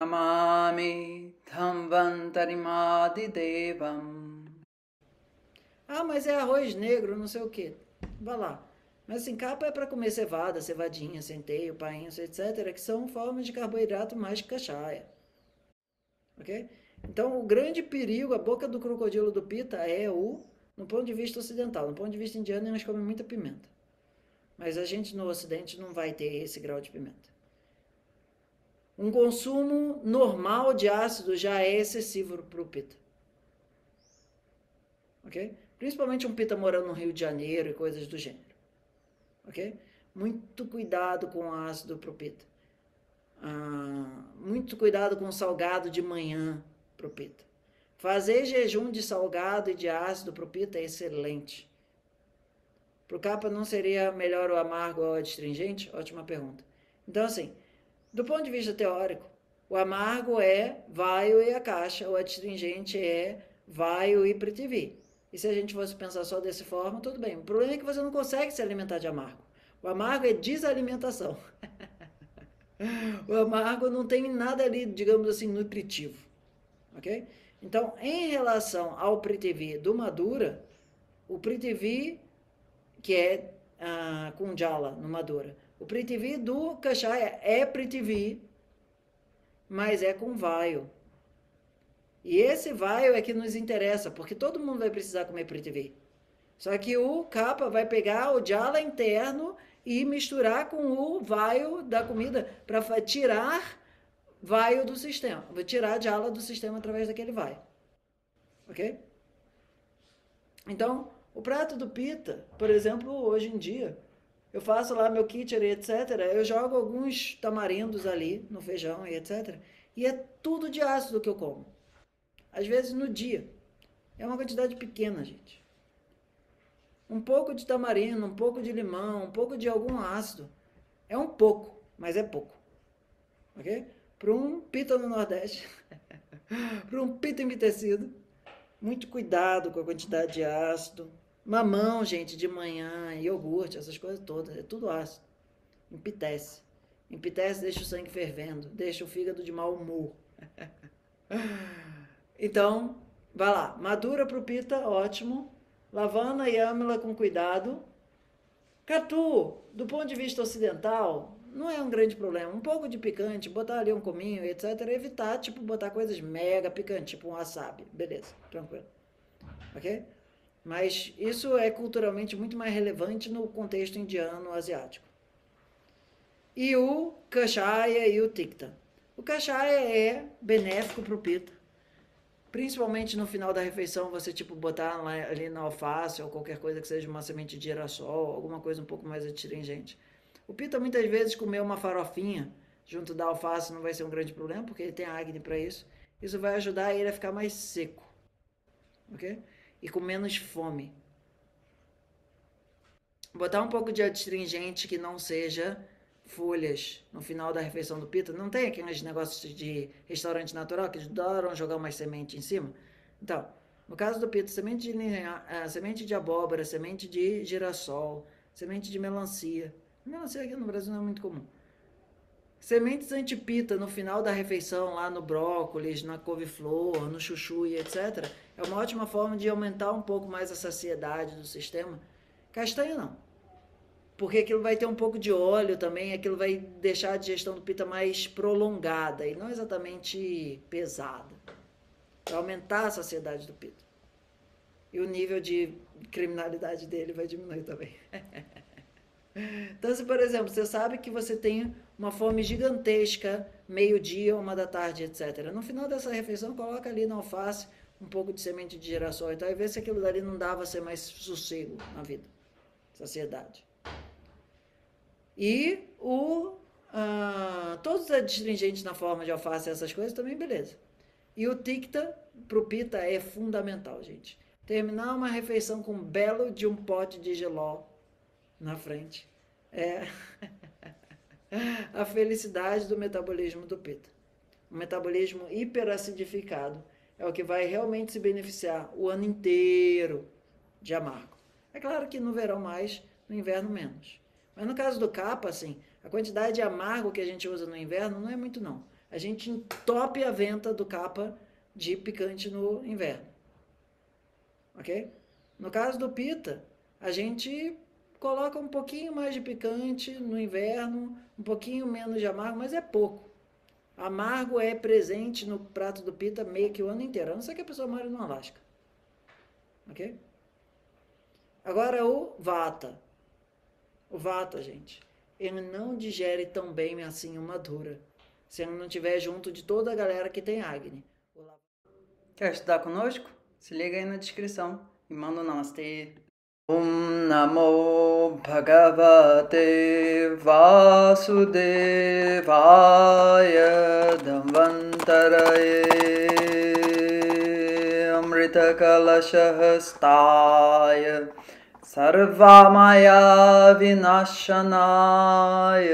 Namami Devam. Ah, mas é arroz negro, não sei o que. Vá lá. Mas assim, capa é para comer cevada, cevadinha, centeio, painho, etc., que são formas de carboidrato mais cachaia. Ok? Então, o grande perigo, a boca do crocodilo do pita é o, no ponto de vista ocidental. No ponto de vista indiano, eles comem muita pimenta. Mas a gente no ocidente não vai ter esse grau de pimenta. Um consumo normal de ácido já é excessivo para o pita. Ok? Principalmente um pita morando no Rio de Janeiro e coisas do gênero ok? Muito cuidado com o ácido pro pita. Ah, muito cuidado com o salgado de manhã pro pita. Fazer jejum de salgado e de ácido pro pita é excelente. Pro capa não seria melhor o amargo ou o adstringente? Ótima pergunta. Então, assim, do ponto de vista teórico, o amargo é vaio e a caixa, o adstringente é vaio e pritivi. E se a gente fosse pensar só dessa forma, tudo bem. O problema é que você não consegue se alimentar de amargo. O amargo é desalimentação. o amargo não tem nada ali, digamos assim, nutritivo. Ok? Então, em relação ao Pritivi do Madura, o Pritivi, que é ah, com Jala no Madura, o Pritivi do Kashaya é Pritivi, mas é com Vaio. E esse vaio é que nos interessa, porque todo mundo vai precisar comer pritivi. Só que o capa vai pegar o jala interno e misturar com o vaio da comida para tirar vaio do sistema. Vou tirar jala do sistema através daquele vaio. Ok? Então, o prato do pita, por exemplo, hoje em dia, eu faço lá meu kitchery, etc. Eu jogo alguns tamarindos ali no feijão e etc. E é tudo de ácido que eu como às vezes no dia. É uma quantidade pequena, gente. Um pouco de tamarindo, um pouco de limão, um pouco de algum ácido. É um pouco, mas é pouco. Ok? Para um pita no Nordeste, para um pita embitecido, muito cuidado com a quantidade de ácido. Mamão, gente, de manhã, iogurte, essas coisas todas, é tudo ácido. Empitece. Empitece, deixa o sangue fervendo, deixa o fígado de mau humor. Então, vai lá. Madura pro pita, ótimo. Lavana e âmila com cuidado. Catu, do ponto de vista ocidental, não é um grande problema. Um pouco de picante, botar ali um cominho, etc. Evitar, tipo, botar coisas mega picantes, tipo um wasabi. Beleza, tranquilo. Ok? Mas isso é culturalmente muito mais relevante no contexto indiano asiático. E o kashaya e o tikta. O kashaya é benéfico para o pita. Principalmente no final da refeição, você tipo botar ali na alface ou qualquer coisa que seja uma semente de girassol, alguma coisa um pouco mais astringente. O pita muitas vezes comer uma farofinha junto da alface não vai ser um grande problema, porque ele tem acne para isso. Isso vai ajudar ele a ficar mais seco, ok? E com menos fome. Botar um pouco de astringente que não seja folhas no final da refeição do pita. Não tem aqueles negócios de restaurante natural que adoram jogar umas sementes em cima? Então, no caso do pita, semente de, uh, semente de abóbora, semente de girassol, semente de melancia. Melancia aqui no Brasil não é muito comum. Sementes antipita no final da refeição, lá no brócolis, na couve-flor, no chuchu e etc. É uma ótima forma de aumentar um pouco mais a saciedade do sistema. Castanha não porque aquilo vai ter um pouco de óleo também, aquilo vai deixar a digestão do pita mais prolongada e não exatamente pesada. Vai aumentar a saciedade do pita. E o nível de criminalidade dele vai diminuir também. então, se por exemplo, você sabe que você tem uma fome gigantesca, meio-dia, uma da tarde, etc. No final dessa refeição, coloca ali na alface um pouco de semente de girassol e tal, e vê se aquilo dali não dava ser mais sossego na vida, saciedade. E o, uh, todos os adstringentes na forma de alface, essas coisas, também beleza. E o ticta pro pita é fundamental, gente. Terminar uma refeição com um belo de um pote de geló na frente. É a felicidade do metabolismo do pita. O metabolismo hiperacidificado é o que vai realmente se beneficiar o ano inteiro de amargo. É claro que no verão mais, no inverno menos. Mas no caso do capa, assim, a quantidade de amargo que a gente usa no inverno não é muito não. a gente entope a venta do capa de picante no inverno. Ok? No caso do pita, a gente coloca um pouquinho mais de picante no inverno, um pouquinho menos de amargo, mas é pouco. Amargo é presente no prato do pita meio que o ano inteiro, a não ser que a pessoa mora no Alasca. Ok? Agora o vata. O vata, gente, ele não digere tão bem assim uma dura, se ele não estiver junto de toda a galera que tem Agni. Quer estudar conosco? Se liga aí na descrição e manda um namastê. ॐ नमो भगवते वासुदेवाय धन्वन्तरये अमृतकलशहस्ताय सर्वमया विनाशनाय